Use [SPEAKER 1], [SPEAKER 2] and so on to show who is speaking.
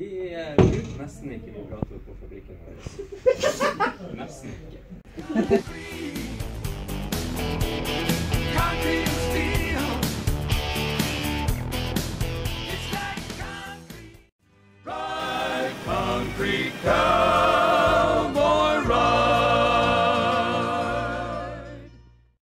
[SPEAKER 1] Vi eh, bruker nesten ikke vibrator på fabrikken vår. Nesten ikke. Concrete